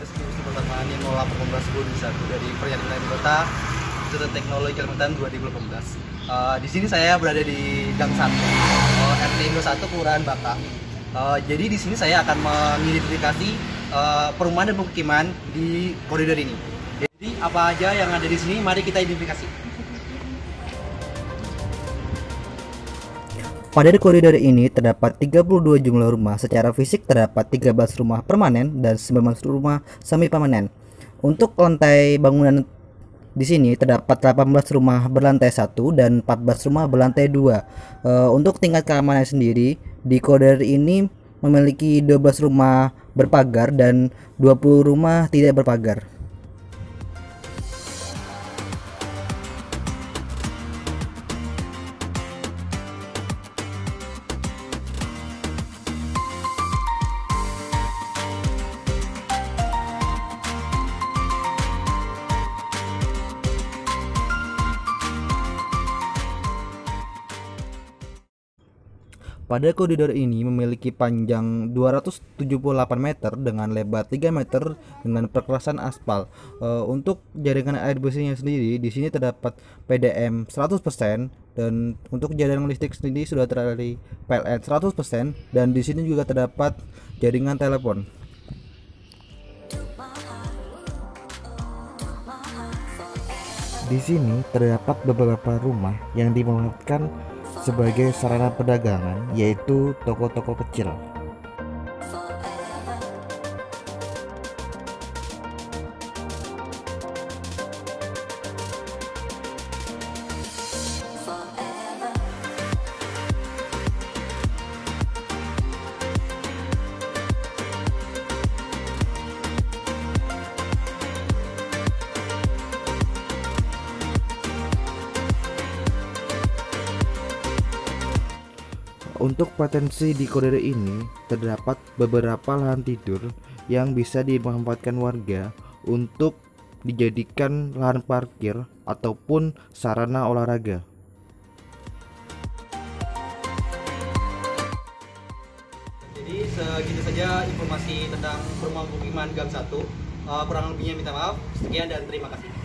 Rizky Wisnu Pertamani 08 dari Perjalanan Kota Institut Teknologi Kalimantan 2018. Uh, di sini saya berada di Gang 1, uh, RT 21 Kelurahan Baka. Uh, jadi di sini saya akan mengidentifikasi uh, perumahan dan pemukiman di koridor ini. Jadi apa aja yang ada di sini, mari kita identifikasi. Pada koridor ini terdapat 32 jumlah rumah. Secara fisik terdapat 13 rumah permanen dan 19 rumah semi permanen. Untuk lantai bangunan di sini terdapat 18 rumah berlantai 1 dan 14 rumah berlantai 2. E, eh, untuk tingkat keamanan sendiri di koridor ini memiliki 12 rumah berpagar dan 20 rumah tidak berpagar. Pada koridor ini memiliki panjang 278 meter dengan lebar 3 meter dengan perkerasan aspal. Uh, untuk jaringan air bersihnya sendiri di sini terdapat PDM 100% dan untuk jaringan listrik sendiri sudah teralih PLN 100% dan di sini juga terdapat jaringan telepon. Di sini terdapat beberapa rumah yang dimanfaatkan sebagai sarana perdagangan yaitu toko-toko kecil Untuk potensi di koridor ini terdapat beberapa lahan tidur yang bisa dimanfaatkan warga untuk dijadikan lahan parkir ataupun sarana olahraga. Jadi segitu saja informasi tentang perumahan pemukiman Gang 1. Uh, kurang lebihnya minta maaf. Sekian dan terima kasih.